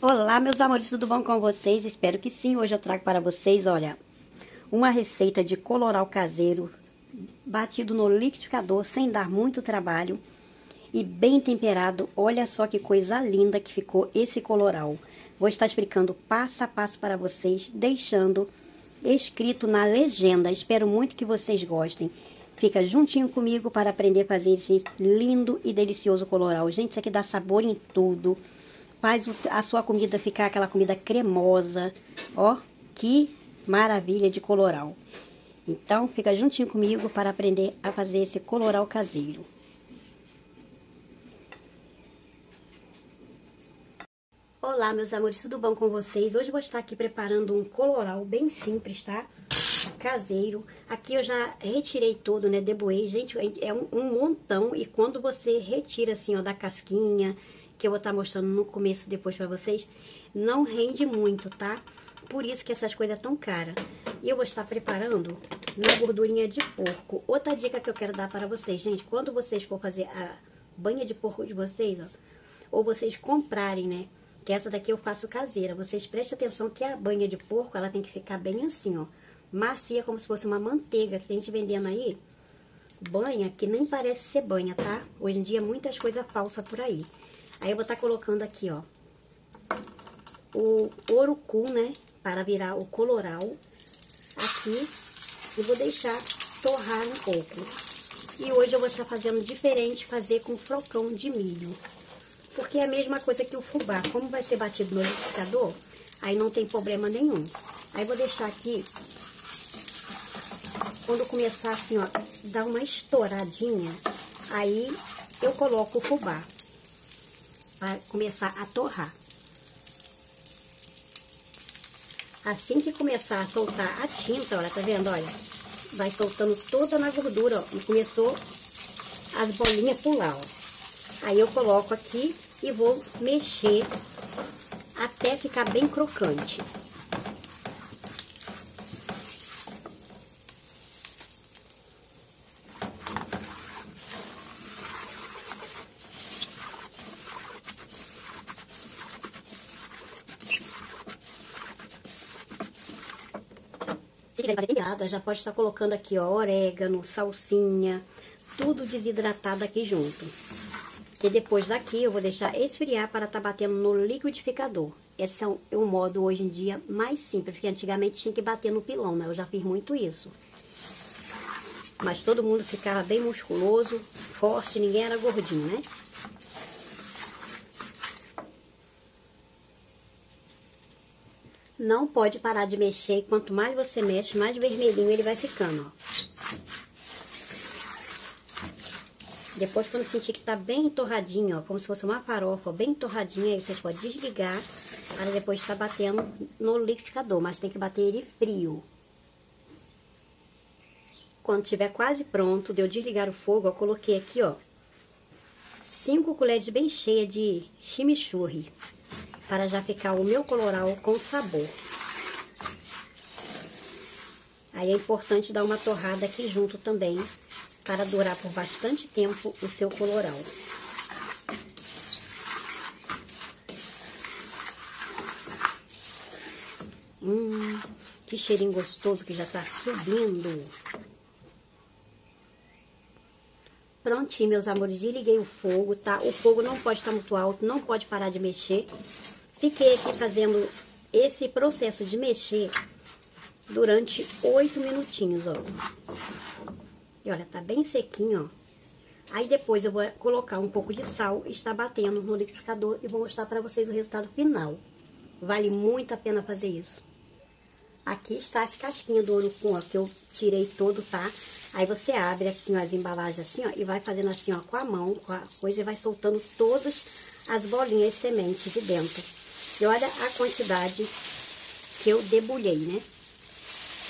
Olá, meus amores, tudo bom com vocês? Espero que sim. Hoje eu trago para vocês, olha, uma receita de coloral caseiro batido no liquidificador sem dar muito trabalho e bem temperado. Olha só que coisa linda que ficou esse coloral. Vou estar explicando passo a passo para vocês, deixando escrito na legenda. Espero muito que vocês gostem. Fica juntinho comigo para aprender a fazer esse lindo e delicioso coloral. Gente, isso aqui dá sabor em tudo faz a sua comida ficar aquela comida cremosa. Ó, que maravilha de coloral. Então, fica juntinho comigo para aprender a fazer esse coloral caseiro. Olá, meus amores, tudo bom com vocês? Hoje eu vou estar aqui preparando um coloral bem simples, tá? Caseiro. Aqui eu já retirei todo, né? Deboei. Gente, é um, um montão. E quando você retira, assim, ó, da casquinha que eu vou estar tá mostrando no começo depois para vocês, não rende muito, tá? Por isso que essas coisas tão caras. E eu vou estar preparando na gordurinha de porco. Outra dica que eu quero dar para vocês, gente, quando vocês for fazer a banha de porco de vocês, ó, ou vocês comprarem, né, que essa daqui eu faço caseira, vocês prestem atenção que a banha de porco, ela tem que ficar bem assim, ó, macia, como se fosse uma manteiga que tem gente vendendo aí, banha que nem parece ser banha, tá? Hoje em dia muitas coisas falsas por aí. Aí eu vou estar tá colocando aqui, ó, o orucu, né, para virar o coloral aqui e vou deixar torrar um pouco. E hoje eu vou estar fazendo diferente, fazer com flocão de milho. Porque é a mesma coisa que o fubá. Como vai ser batido no liquidificador, aí não tem problema nenhum. Aí vou deixar aqui, quando começar assim, ó, dar uma estouradinha, aí eu coloco o fubá vai começar a torrar. Assim que começar a soltar a tinta, olha, tá vendo? Olha, vai soltando toda na gordura, ó. E começou as bolinhas pular, ó. Aí eu coloco aqui e vou mexer até ficar bem crocante. Quiser fazer temperada, já pode estar colocando aqui, ó, orégano, salsinha, tudo desidratado aqui junto. Que depois daqui eu vou deixar esfriar para estar tá batendo no liquidificador. Esse é é um modo hoje em dia mais simples, porque antigamente tinha que bater no pilão, né? Eu já fiz muito isso. Mas todo mundo ficava bem musculoso, forte, ninguém era gordinho, né? Não pode parar de mexer. Quanto mais você mexe, mais vermelhinho ele vai ficando, ó. Depois, quando sentir que tá bem torradinho, ó, como se fosse uma farofa, bem torradinha, aí vocês podem desligar para depois estar tá batendo no liquidificador, mas tem que bater ele frio. Quando tiver quase pronto, de eu desligar o fogo, eu coloquei aqui, ó, 5 colheres bem cheias de chimichurri para já ficar o meu coloral com sabor. Aí é importante dar uma torrada aqui junto também, para durar por bastante tempo o seu coloral. Hum, que cheirinho gostoso que já tá subindo. Prontinho, meus amores, desliguei o fogo, tá? O fogo não pode estar muito alto, não pode parar de mexer. Fiquei aqui fazendo esse processo de mexer durante oito minutinhos, ó. E olha, tá bem sequinho, ó. Aí depois eu vou colocar um pouco de sal, está batendo no liquidificador e vou mostrar para vocês o resultado final. Vale muito a pena fazer isso. Aqui está as casquinhas do urucum, ó, que eu tirei todo, tá? Aí você abre assim, ó, as embalagens assim, ó, e vai fazendo assim, ó, com a mão, com a coisa, e vai soltando todas as bolinhas sementes de dentro. E olha a quantidade que eu debulhei, né?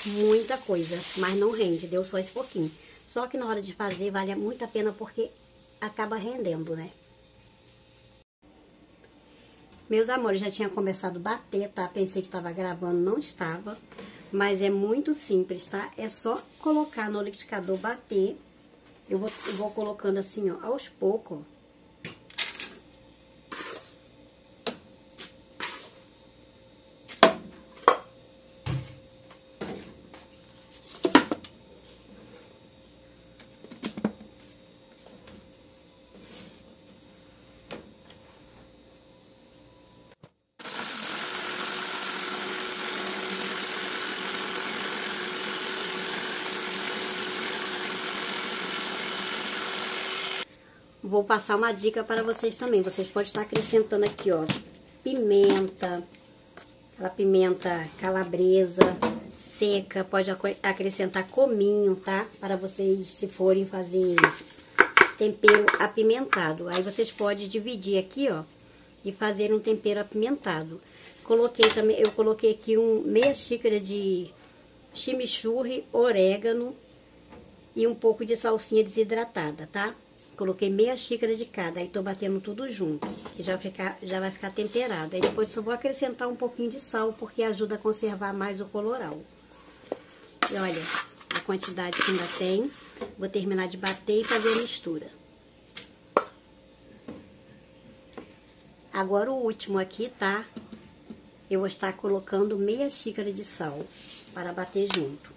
Muita coisa, mas não rende, deu só esse pouquinho. Só que na hora de fazer vale muito a pena porque acaba rendendo, né? Meus amores, já tinha começado a bater, tá? Pensei que estava gravando, não estava. Mas é muito simples, tá? É só colocar no liquidificador, bater. Eu vou, eu vou colocando assim, ó, aos poucos, ó. Vou passar uma dica para vocês também. Vocês podem estar acrescentando aqui, ó, pimenta, aquela pimenta calabresa seca, pode acrescentar cominho, tá? Para vocês, se forem fazer tempero apimentado. Aí vocês podem dividir aqui, ó, e fazer um tempero apimentado. Coloquei também, eu coloquei aqui um meia xícara de chimichurri, orégano e um pouco de salsinha desidratada, tá? Coloquei meia xícara de cada, aí tô batendo tudo junto, que já, ficar, já vai ficar temperado. Aí depois só vou acrescentar um pouquinho de sal, porque ajuda a conservar mais o coloral. E olha, a quantidade que ainda tem. Vou terminar de bater e fazer a mistura. Agora o último aqui, tá? Eu vou estar colocando meia xícara de sal para bater junto.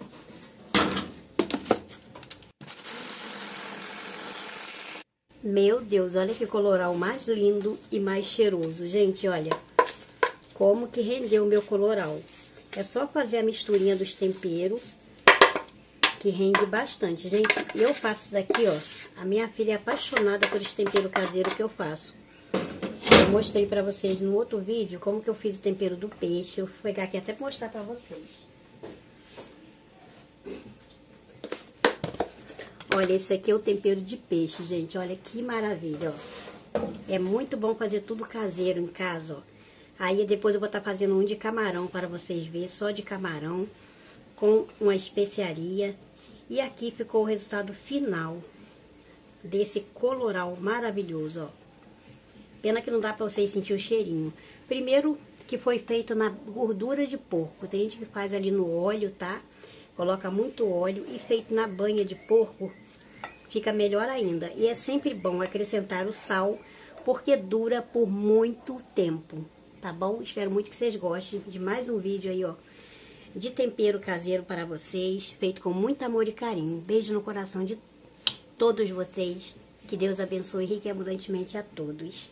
Meu Deus, olha que coloral mais lindo e mais cheiroso. Gente, olha como que rendeu o meu coloral. É só fazer a misturinha dos temperos que rende bastante. Gente, eu faço daqui, ó. A minha filha é apaixonada por esse tempero caseiro que eu faço. Eu mostrei pra vocês no outro vídeo como que eu fiz o tempero do peixe. Eu vou pegar aqui até pra mostrar pra vocês. Olha, esse aqui é o tempero de peixe, gente. Olha que maravilha, ó. É muito bom fazer tudo caseiro em casa, ó. Aí depois eu vou estar tá fazendo um de camarão para vocês verem, só de camarão, com uma especiaria. E aqui ficou o resultado final desse coloral maravilhoso, ó. Pena que não dá pra vocês sentir o cheirinho. Primeiro que foi feito na gordura de porco. Tem gente que faz ali no óleo, tá? Coloca muito óleo e feito na banha de porco fica melhor ainda. E é sempre bom acrescentar o sal, porque dura por muito tempo, tá bom? Espero muito que vocês gostem de mais um vídeo aí, ó de tempero caseiro para vocês, feito com muito amor e carinho. Beijo no coração de todos vocês. Que Deus abençoe rica e abundantemente a todos.